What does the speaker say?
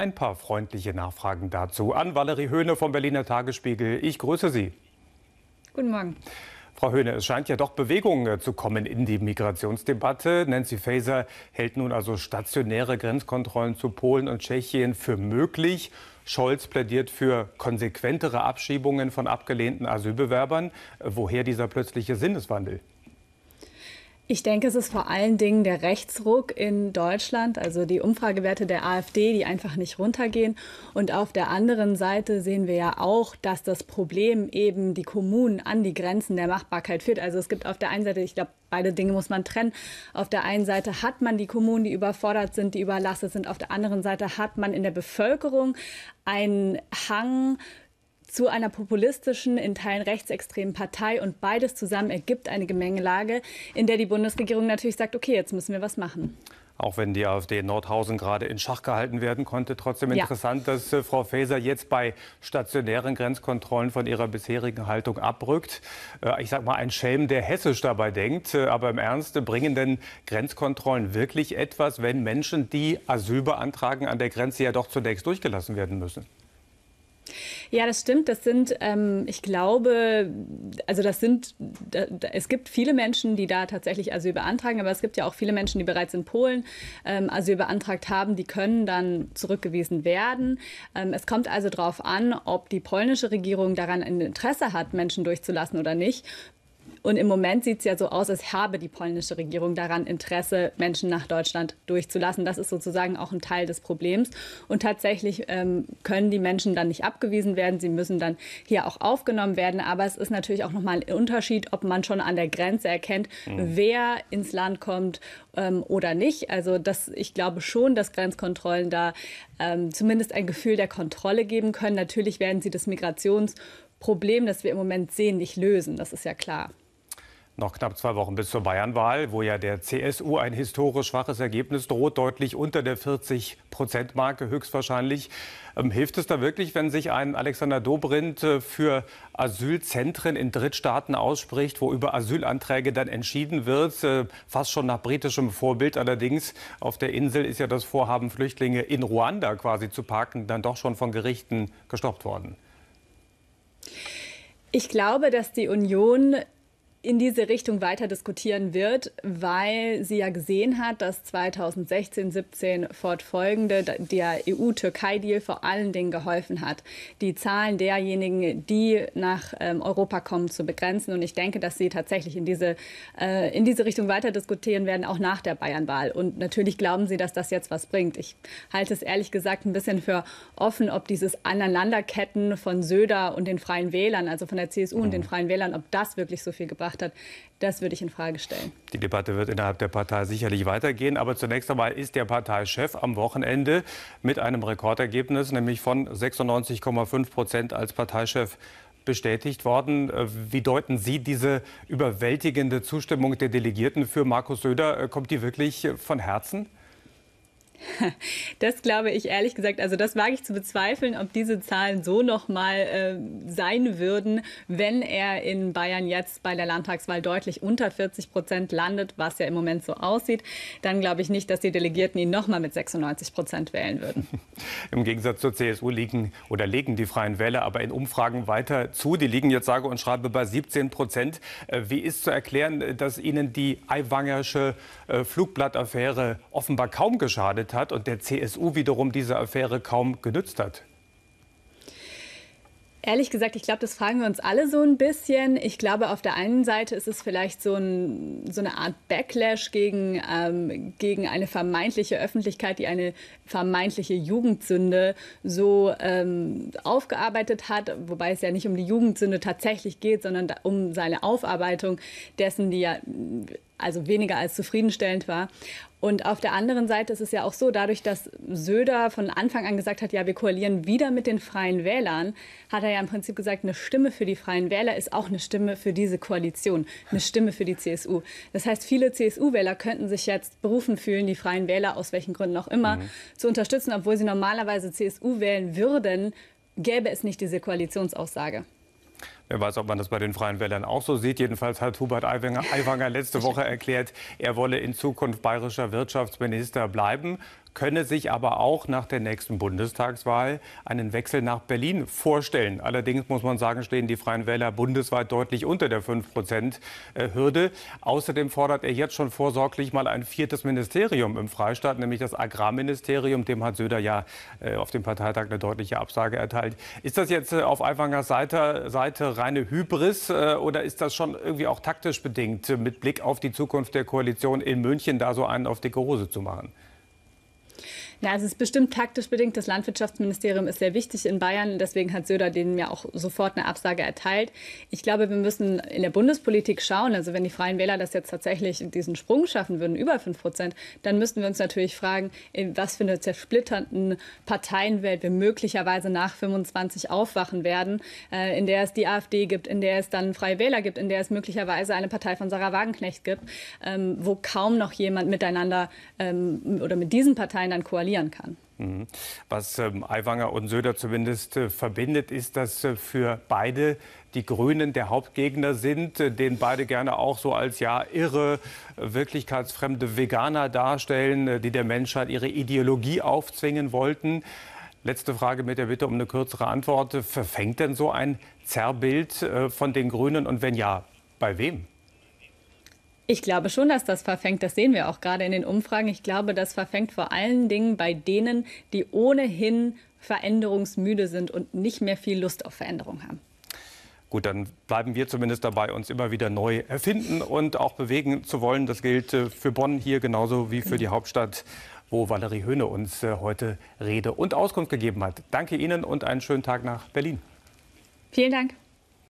ein paar freundliche Nachfragen dazu an Valerie Höhne vom Berliner Tagesspiegel. Ich grüße Sie. Guten Morgen. Frau Höhne, es scheint ja doch Bewegung äh, zu kommen in die Migrationsdebatte. Nancy Faeser hält nun also stationäre Grenzkontrollen zu Polen und Tschechien für möglich. Scholz plädiert für konsequentere Abschiebungen von abgelehnten Asylbewerbern. Woher dieser plötzliche Sinneswandel? Ich denke, es ist vor allen Dingen der Rechtsruck in Deutschland, also die Umfragewerte der AfD, die einfach nicht runtergehen. Und auf der anderen Seite sehen wir ja auch, dass das Problem eben die Kommunen an die Grenzen der Machbarkeit führt. Also es gibt auf der einen Seite, ich glaube, beide Dinge muss man trennen. Auf der einen Seite hat man die Kommunen, die überfordert sind, die überlastet sind. Auf der anderen Seite hat man in der Bevölkerung einen Hang zu einer populistischen, in Teilen rechtsextremen Partei. Und beides zusammen ergibt eine Gemengelage, in der die Bundesregierung natürlich sagt, okay, jetzt müssen wir was machen. Auch wenn die AfD in Nordhausen gerade in Schach gehalten werden konnte. Trotzdem interessant, ja. dass äh, Frau Faeser jetzt bei stationären Grenzkontrollen von ihrer bisherigen Haltung abrückt. Äh, ich sage mal, ein Schelm, der hessisch dabei denkt. Äh, aber im Ernst, bringen denn Grenzkontrollen wirklich etwas, wenn Menschen, die Asyl beantragen, an der Grenze ja doch zunächst durchgelassen werden müssen? Ja, das stimmt. Das sind, ähm, ich glaube, also das sind, da, da, es gibt viele Menschen, die da tatsächlich Asyl beantragen, aber es gibt ja auch viele Menschen, die bereits in Polen ähm, Asyl beantragt haben, die können dann zurückgewiesen werden. Ähm, es kommt also darauf an, ob die polnische Regierung daran ein Interesse hat, Menschen durchzulassen oder nicht. Und im Moment sieht es ja so aus, als habe die polnische Regierung daran Interesse, Menschen nach Deutschland durchzulassen. Das ist sozusagen auch ein Teil des Problems. Und tatsächlich ähm, können die Menschen dann nicht abgewiesen werden. Sie müssen dann hier auch aufgenommen werden. Aber es ist natürlich auch nochmal ein Unterschied, ob man schon an der Grenze erkennt, mhm. wer ins Land kommt ähm, oder nicht. Also das, ich glaube schon, dass Grenzkontrollen da ähm, zumindest ein Gefühl der Kontrolle geben können. Natürlich werden sie das Migrationsproblem, das wir im Moment sehen, nicht lösen. Das ist ja klar. Noch knapp zwei Wochen bis zur Bayernwahl, wo ja der CSU ein historisch schwaches Ergebnis droht, deutlich unter der 40-Prozent-Marke höchstwahrscheinlich. Ähm, hilft es da wirklich, wenn sich ein Alexander Dobrindt äh, für Asylzentren in Drittstaaten ausspricht, wo über Asylanträge dann entschieden wird, äh, fast schon nach britischem Vorbild. Allerdings auf der Insel ist ja das Vorhaben, Flüchtlinge in Ruanda quasi zu parken, dann doch schon von Gerichten gestoppt worden. Ich glaube, dass die Union in diese Richtung weiter diskutieren wird, weil sie ja gesehen hat, dass 2016, 17 fortfolgende der EU-Türkei-Deal vor allen Dingen geholfen hat, die Zahlen derjenigen, die nach ähm, Europa kommen, zu begrenzen. Und ich denke, dass sie tatsächlich in diese, äh, in diese Richtung weiter diskutieren werden, auch nach der Bayernwahl. Und natürlich glauben sie, dass das jetzt was bringt. Ich halte es ehrlich gesagt ein bisschen für offen, ob dieses Aneinanderketten von Söder und den Freien Wählern, also von der CSU und den mhm. Freien Wählern, ob das wirklich so viel gebracht gebracht hat, das würde ich in Frage stellen. Die Debatte wird innerhalb der Partei sicherlich weitergehen. Aber zunächst einmal ist der Parteichef am Wochenende mit einem Rekordergebnis, nämlich von 96,5 Prozent als Parteichef bestätigt worden. Äh, wie deuten Sie diese überwältigende Zustimmung der Delegierten für Markus Söder? Äh, kommt die wirklich von Herzen? Das glaube ich ehrlich gesagt, also das wage ich zu bezweifeln, ob diese Zahlen so noch mal äh, sein würden, wenn er in Bayern jetzt bei der Landtagswahl deutlich unter 40 Prozent landet, was ja im Moment so aussieht. Dann glaube ich nicht, dass die Delegierten ihn noch mal mit 96 Prozent wählen würden. Im Gegensatz zur CSU liegen oder legen die Freien Wähler aber in Umfragen weiter zu. Die liegen jetzt sage und schreibe bei 17 Prozent. Äh, wie ist zu erklären, dass Ihnen die Aiwangersche äh, Flugblattaffäre offenbar kaum geschadet hat? hat und der CSU wiederum diese Affäre kaum genützt hat? Ehrlich gesagt, ich glaube, das fragen wir uns alle so ein bisschen. Ich glaube, auf der einen Seite ist es vielleicht so, ein, so eine Art Backlash gegen, ähm, gegen eine vermeintliche Öffentlichkeit, die eine vermeintliche Jugendsünde so ähm, aufgearbeitet hat, wobei es ja nicht um die Jugendsünde tatsächlich geht, sondern um seine Aufarbeitung dessen, die ja also weniger als zufriedenstellend war. Und auf der anderen Seite ist es ja auch so, dadurch, dass Söder von Anfang an gesagt hat, ja, wir koalieren wieder mit den Freien Wählern, hat er ja im Prinzip gesagt, eine Stimme für die Freien Wähler ist auch eine Stimme für diese Koalition, eine Stimme für die CSU. Das heißt, viele CSU-Wähler könnten sich jetzt berufen fühlen, die Freien Wähler aus welchen Gründen auch immer mhm. zu unterstützen, obwohl sie normalerweise CSU wählen würden, gäbe es nicht diese Koalitionsaussage. Wer weiß, ob man das bei den Freien Wählern auch so sieht. Jedenfalls hat Hubert Aiwanger, Aiwanger letzte Woche erklärt, er wolle in Zukunft bayerischer Wirtschaftsminister bleiben. Könne sich aber auch nach der nächsten Bundestagswahl einen Wechsel nach Berlin vorstellen. Allerdings muss man sagen, stehen die Freien Wähler bundesweit deutlich unter der 5-Prozent-Hürde. Außerdem fordert er jetzt schon vorsorglich mal ein viertes Ministerium im Freistaat, nämlich das Agrarministerium. Dem hat Söder ja äh, auf dem Parteitag eine deutliche Absage erteilt. Ist das jetzt äh, auf Aifangers Seite, Seite reine Hybris äh, oder ist das schon irgendwie auch taktisch bedingt, mit Blick auf die Zukunft der Koalition in München da so einen auf dicke Hose zu machen? Ja, es ist bestimmt taktisch bedingt. Das Landwirtschaftsministerium ist sehr wichtig in Bayern. Deswegen hat Söder denen ja auch sofort eine Absage erteilt. Ich glaube, wir müssen in der Bundespolitik schauen. Also wenn die Freien Wähler das jetzt tatsächlich diesen Sprung schaffen würden, über 5 Prozent, dann müssten wir uns natürlich fragen, in was für eine zersplitternden Parteienwelt wir möglicherweise nach 25 aufwachen werden, äh, in der es die AfD gibt, in der es dann Freie Wähler gibt, in der es möglicherweise eine Partei von Sarah Wagenknecht gibt, ähm, wo kaum noch jemand miteinander ähm, oder mit diesen Parteien dann koaliert verlieren kann. Mhm. Was ähm, Aiwanger und Söder zumindest äh, verbindet, ist, dass äh, für beide die Grünen der Hauptgegner sind, äh, den beide gerne auch so als ja irre, äh, wirklichkeitsfremde Veganer darstellen, äh, die der Menschheit ihre Ideologie aufzwingen wollten. Letzte Frage mit der Bitte um eine kürzere Antwort. Verfängt denn so ein Zerrbild äh, von den Grünen und wenn ja, bei wem? Ich glaube schon, dass das verfängt. Das sehen wir auch gerade in den Umfragen. Ich glaube, das verfängt vor allen Dingen bei denen, die ohnehin veränderungsmüde sind und nicht mehr viel Lust auf Veränderung haben. Gut, dann bleiben wir zumindest dabei, uns immer wieder neu erfinden und auch bewegen zu wollen. Das gilt äh, für Bonn hier genauso wie für die Hauptstadt, wo Valerie Höhne uns äh, heute Rede und Auskunft gegeben hat. Danke Ihnen und einen schönen Tag nach Berlin. Vielen Dank.